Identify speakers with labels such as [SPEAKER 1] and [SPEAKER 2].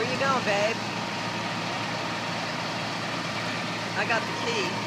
[SPEAKER 1] Where you going, babe? I got the key.